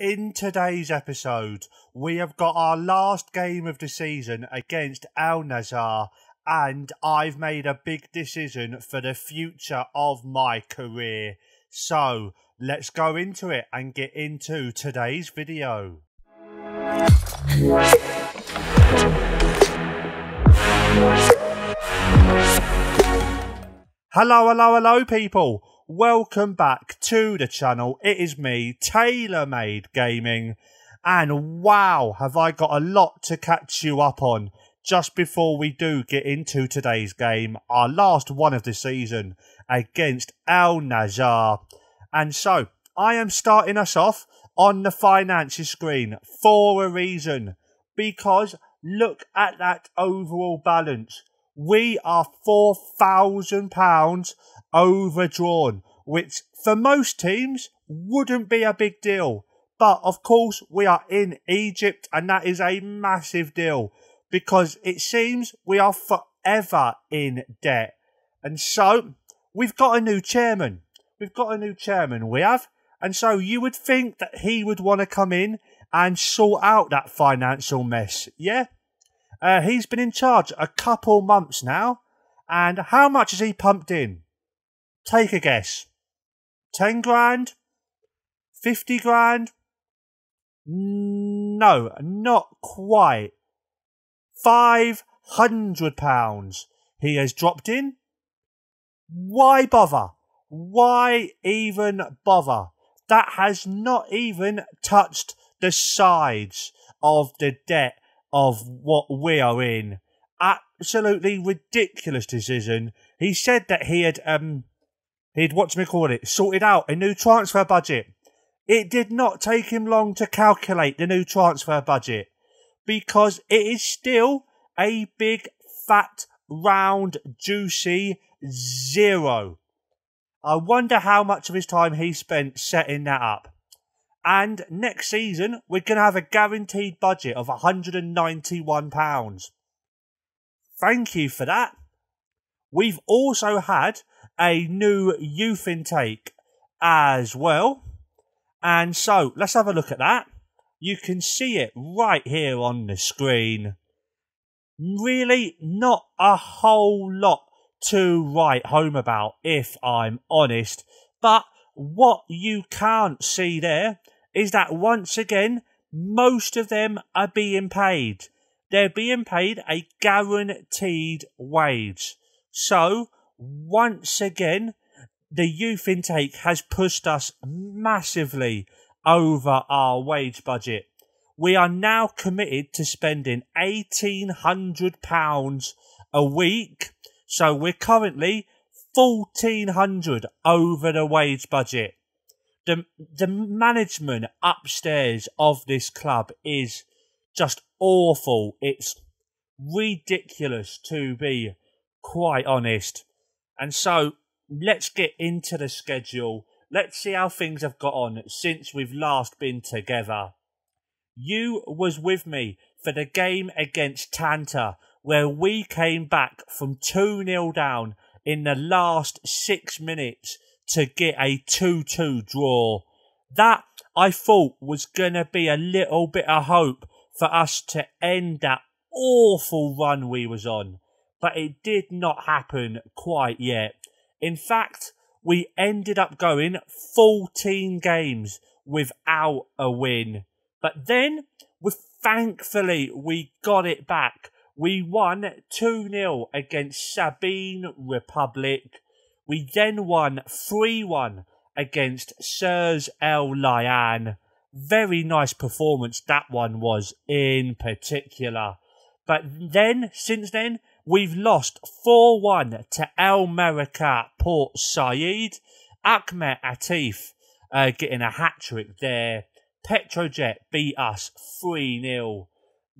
In today's episode, we have got our last game of the season against Al Nazar, and I've made a big decision for the future of my career. So, let's go into it and get into today's video. Hello, hello, hello, people. Welcome back to the channel. It is me, TaylorMade Gaming. And wow, have I got a lot to catch you up on just before we do get into today's game, our last one of the season against Al Nazar. And so, I am starting us off on the finances screen for a reason. Because look at that overall balance we are £4,000 overdrawn, which for most teams wouldn't be a big deal. But of course, we are in Egypt, and that is a massive deal because it seems we are forever in debt. And so, we've got a new chairman. We've got a new chairman, we have. And so, you would think that he would want to come in and sort out that financial mess, yeah? Uh, he's been in charge a couple months now. And how much has he pumped in? Take a guess. 10 grand? 50 grand? No, not quite. 500 pounds he has dropped in. Why bother? Why even bother? That has not even touched the sides of the debt of what we are in. Absolutely ridiculous decision. He said that he had um he'd what do call it sorted out a new transfer budget. It did not take him long to calculate the new transfer budget because it is still a big fat round juicy zero. I wonder how much of his time he spent setting that up. And next season, we're going to have a guaranteed budget of £191. Thank you for that. We've also had a new youth intake as well. And so, let's have a look at that. You can see it right here on the screen. Really, not a whole lot to write home about, if I'm honest. But what you can't see there is that once again, most of them are being paid. They're being paid a guaranteed wage. So, once again, the youth intake has pushed us massively over our wage budget. We are now committed to spending £1,800 a week. So we're currently 1400 over the wage budget the the management upstairs of this club is just awful. It's ridiculous to be quite honest. And so let's get into the schedule. Let's see how things have got on since we've last been together. You was with me for the game against Tanta where we came back from 2-0 down in the last 6 minutes to get a 2-2 draw. That, I thought, was going to be a little bit of hope for us to end that awful run we was on. But it did not happen quite yet. In fact, we ended up going 14 games without a win. But then, thankfully, we got it back. We won 2-0 against Sabine Republic. We then won 3 1 against Sirs El Lyan. Very nice performance that one was in particular. But then, since then, we've lost 4 1 to El Merrekat Port Said. Ahmed Atif uh, getting a hat trick there. Petrojet beat us 3 0.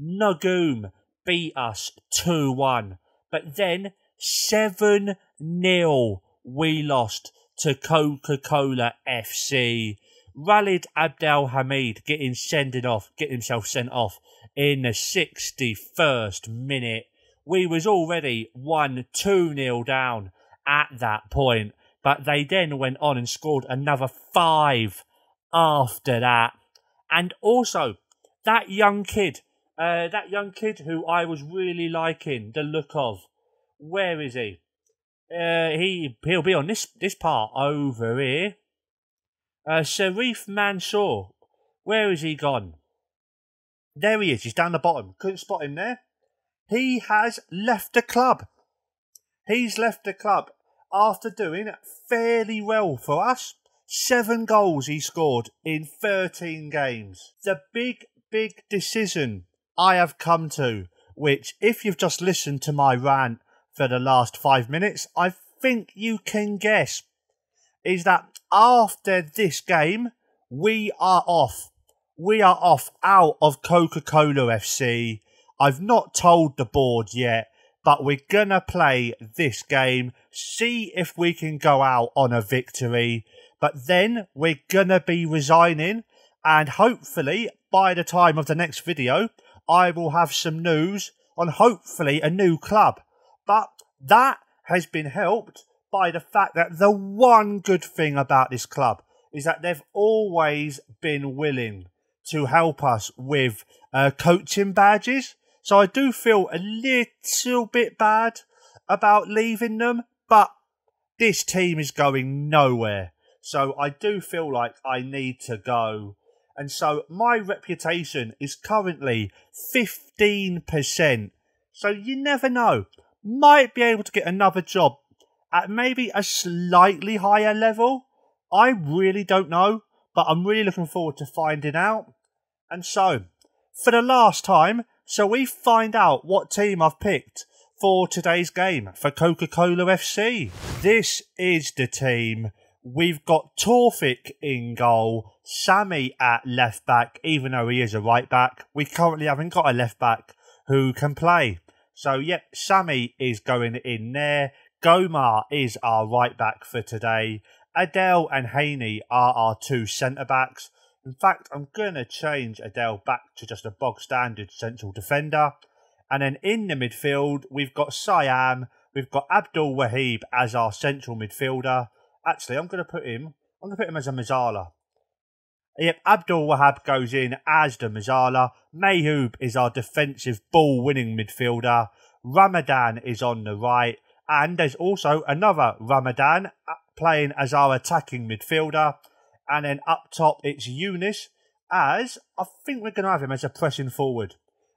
Nagoum beat us 2 1. But then 7 0 we lost to Coca Cola FC. Ralid Abdel Hamid getting sending off, getting himself sent off in the 61st minute. We was already 1 2 0 down at that point, but they then went on and scored another five after that. And also, that young kid, uh, that young kid who I was really liking the look of, where is he? Uh, he he'll be on this this part over here. Uh, Sharif Mansour, where is he gone? There he is. He's down the bottom. Couldn't spot him there. He has left the club. He's left the club after doing fairly well for us. Seven goals he scored in 13 games. The big, big decision I have come to, which, if you've just listened to my rant for the last five minutes, I think you can guess, is that after this game, we are off. We are off out of Coca Cola FC. I've not told the board yet, but we're gonna play this game, see if we can go out on a victory. But then we're gonna be resigning, and hopefully by the time of the next video, I will have some news on hopefully a new club. But that has been helped by the fact that the one good thing about this club is that they've always been willing to help us with uh, coaching badges. So I do feel a little bit bad about leaving them, but this team is going nowhere. So I do feel like I need to go. And so my reputation is currently 15%. So you never know. Might be able to get another job at maybe a slightly higher level. I really don't know, but I'm really looking forward to finding out. And so, for the last time, shall we find out what team I've picked for today's game for Coca Cola FC? This is the team We've got Tawfik in goal, Sammy at left back, even though he is a right back. We currently haven't got a left back who can play. So, yep, Sammy is going in there. Gomar is our right back for today. Adele and Haney are our two centre backs. In fact, I'm going to change Adele back to just a bog standard central defender. And then in the midfield, we've got Siam, we've got Abdul Wahib as our central midfielder. Actually, I'm going to put him. I'm going to put him as a Mezzala. Yep, Abdul Wahab goes in as the Mezzala. Mayhoub is our defensive ball winning midfielder. Ramadan is on the right. And there's also another Ramadan uh, playing as our attacking midfielder. And then up top, it's Younes as I think we're going to have him as a pressing forward.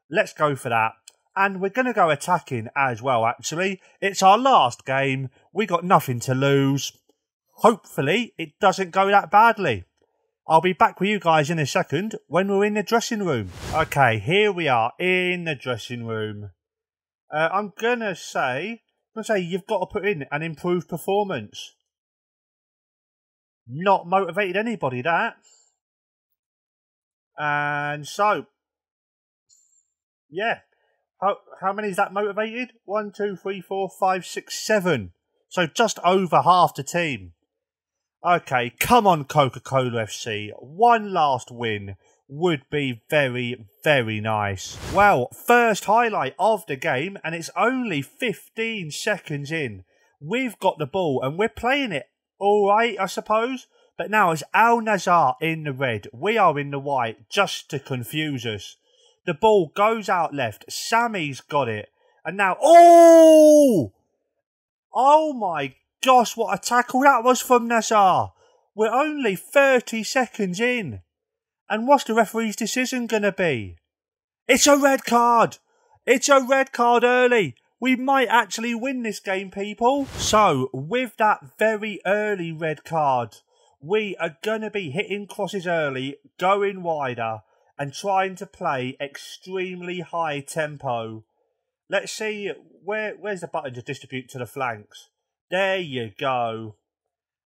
Let's go for that. And we're going to go attacking as well, actually. It's our last game. We got nothing to lose hopefully it doesn't go that badly. I'll be back with you guys in a second when we're in the dressing room. Okay, here we are in the dressing room. Uh, I'm gonna say, I'm gonna say you've got to put in an improved performance. Not motivated anybody that. And so, yeah, how how many is that motivated? One, two, three, four, five, six, seven. So just over half the team. Okay, come on, Coca Cola FC. One last win would be very, very nice. Well, first highlight of the game, and it's only 15 seconds in. We've got the ball and we're playing it all right, I suppose. But now it's Al Nazar in the red. We are in the white just to confuse us. The ball goes out left. Sammy's got it. And now, oh! Oh my gosh, what a tackle that was from Nazar. We're only 30 seconds in. And what's the referee's decision going to be? It's a red card. It's a red card early. We might actually win this game, people. So, with that very early red card, we are going to be hitting crosses early, going wider, and trying to play extremely high tempo. Let's see, where where's the button to distribute to the flanks? There you go.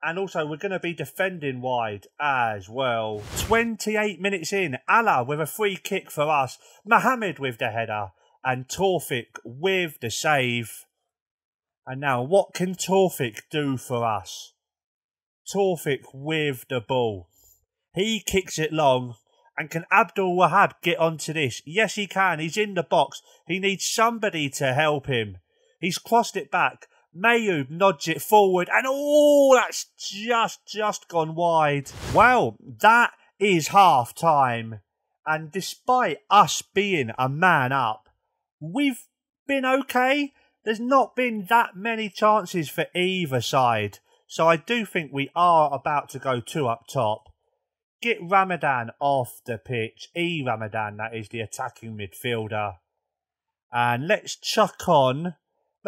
And also, we're going to be defending wide as well. 28 minutes in, Allah with a free kick for us. Mohammed with the header. And Tawfik with the save. And now, what can Tawfik do for us? Tawfik with the ball. He kicks it long. And can Abdul Wahab get onto this? Yes, he can. He's in the box. He needs somebody to help him. He's crossed it back. Mayub nods it forward, and oh, that's just just gone wide. Well, that is half time. And despite us being a man up, we've been okay. There's not been that many chances for either side. So I do think we are about to go two up top. Get Ramadan off the pitch. E Ramadan, that is the attacking midfielder. And let's chuck on,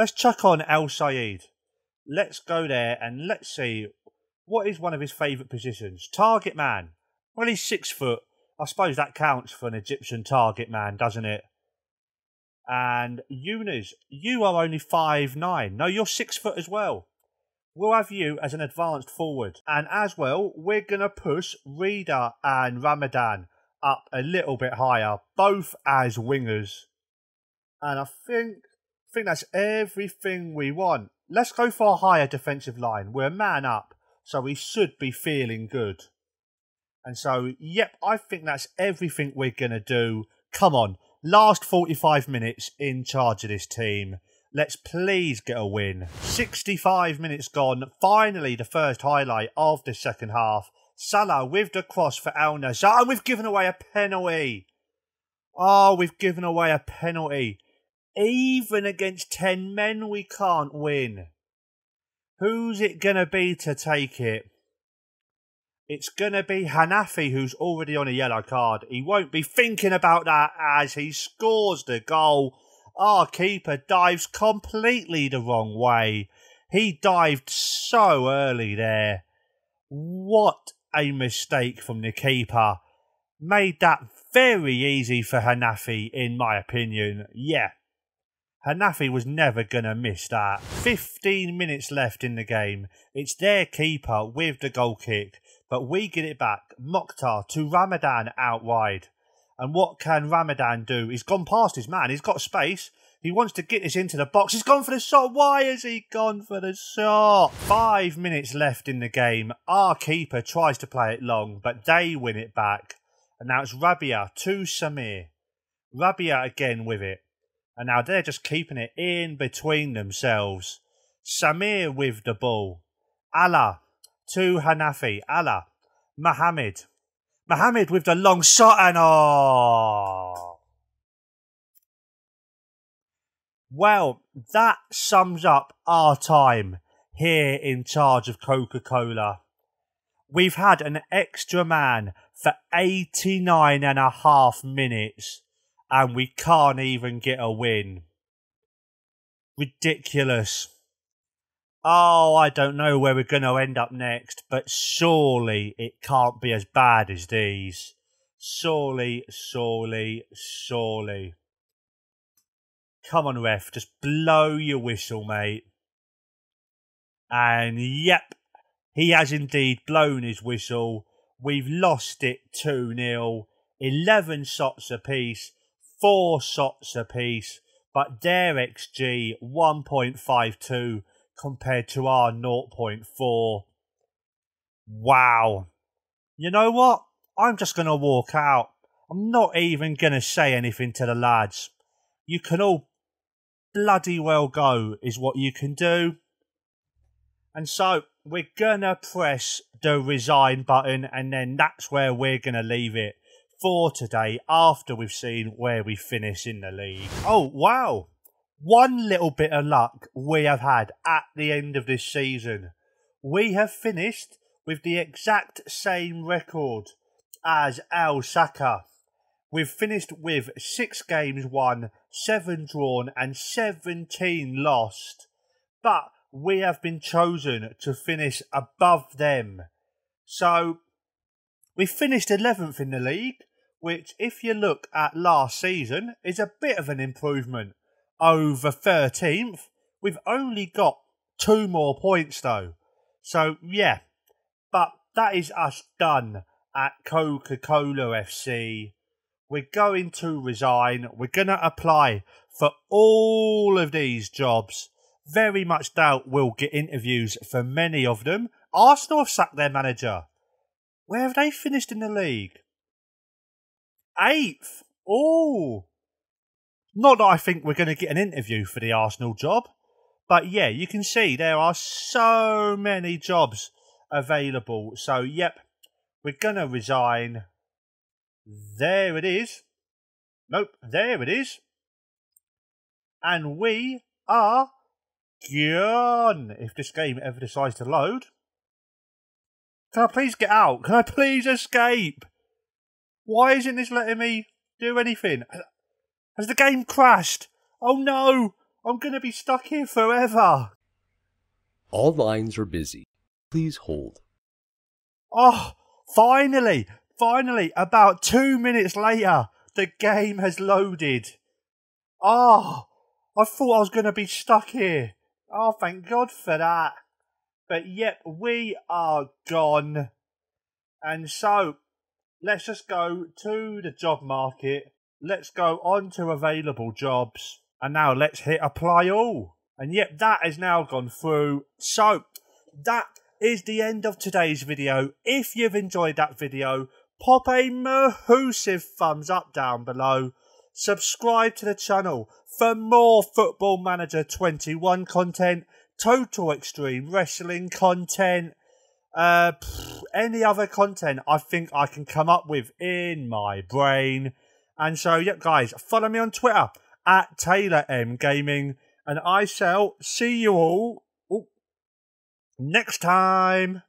let's chuck on El Sayed. Let's go there and let's see what is one of his favourite positions. Target man. Well, he's six foot. I suppose that counts for an Egyptian target man, doesn't it? And Younes, you are only five nine. No, you're six foot as well. We'll have you as an advanced forward. And as well, we're going to push Rida and Ramadan up a little bit higher, both as wingers. And I think, I think that's everything we want. Let's go for a higher defensive line. We're a man up, so we should be feeling good. And so, yep, I think that's everything we're going to do. Come on, last 45 minutes in charge of this team. Let's please get a win. 65 minutes gone. Finally, the first highlight of the second half. Salah with the cross for Al Nassr. And we've given away a penalty. Oh, we've given away a penalty. Even against 10 men, we can't win. Who's it going to be to take it? It's going to be Hanafi, who's already on a yellow card. He won't be thinking about that as he scores the goal. Our keeper dives completely the wrong way. He dived so early there. What a mistake from the keeper. Made that very easy for Hanafi, in my opinion. Yeah. Hanafi was never going to miss that. 15 minutes left in the game. It's their keeper with the goal kick but we get it back. Mokhtar to Ramadan out wide. And what can Ramadan do? He's gone past his man. He's got space. He wants to get this into the box. He's gone for the shot. Why has he gone for the shot? Five minutes left in the game. Our keeper tries to play it long, but they win it back. And now it's Rabia to Samir. Rabia again with it. And now they're just keeping it in between themselves. Samir with the ball. Allah to Hanafi. Allah. Mohammed. Mohammed with the long shot and oh. Well, that sums up our time here in charge of Coca Cola. We've had an extra man for 89 and a half minutes and we can't even get a win. Ridiculous. Oh, I don't know where we're going to end up next, but surely it can't be as bad as these. Surely, surely, surely. Come on, ref, just blow your whistle, mate. And yep, he has indeed blown his whistle. We've lost it 2 0. 11 shots apiece, 4 shots apiece, but their XG 1.52 compared to our 0.4. Wow. You know what? I'm just going to walk out. I'm not even going to say anything to the lads. You can all bloody well go, is what you can do. And so we're going to press the resign button, and then that's where we're going to leave it for today after we've seen where we finish in the league. Oh, wow one little bit of luck we have had at the end of this season. We have finished with the exact same record as Al Saka. We've finished with six games won, seven drawn, and 17 lost. But we have been chosen to finish above them. So we finished 11th in the league, which, if you look at last season, is a bit of an improvement over 13th. We've only got two more points though. So yeah, but that is us done at Coca Cola FC. We're going to resign. We're going to apply for all of these jobs. Very much doubt we'll get interviews for many of them. Arsenal have sacked their manager. Where have they finished in the league? Eighth. Oh, not that I think we're going to get an interview for the Arsenal job, but yeah, you can see there are so many jobs available. So, yep, We're gonna resign. There it is. Nope, there it is. And we are gone. If this game ever decides to load. Can I please get out? Can I please escape? Why isn't this letting me do anything? Has the game crashed? Oh no! I'm gonna be stuck here forever! All lines are busy. Please hold. Oh, finally! Finally, about two minutes later, the game has loaded. Oh, I thought I was going to be stuck here. Oh, thank God for that. But yep, we are gone. And so, let's just go to the job market. Let's go on to available jobs. And now let's hit apply all. And yep, that has now gone through. So, that is the end of today's video. If you've enjoyed that video, pop a massive thumbs up down below. Subscribe to the channel for more Football Manager 21 content, Total Extreme Wrestling content, uh, any other content I think I can come up with in my brain. And so, yep, guys, follow me on Twitter at Taylor M Gaming, and I shall see you all next time.